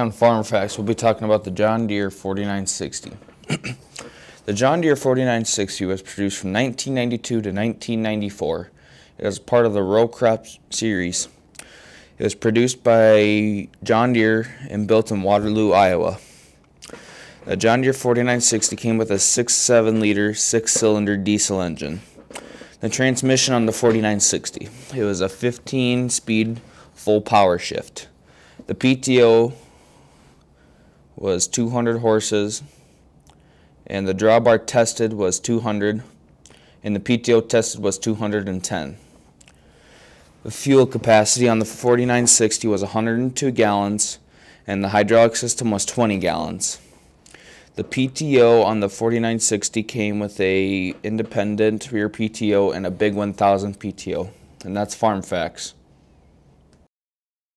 On Farm Facts, we'll be talking about the John Deere 4960. the John Deere 4960 was produced from 1992 to 1994. It was part of the row crop series. It was produced by John Deere and built in Waterloo, Iowa. The John Deere 4960 came with a 6.7 liter, 6 cylinder diesel engine. The transmission on the 4960. It was a 15 speed full power shift. The PTO was 200 horses and the drawbar tested was 200 and the PTO tested was 210. The fuel capacity on the 4960 was 102 gallons and the hydraulic system was 20 gallons. The PTO on the 4960 came with a independent rear PTO and a big 1000 PTO and that's farm facts.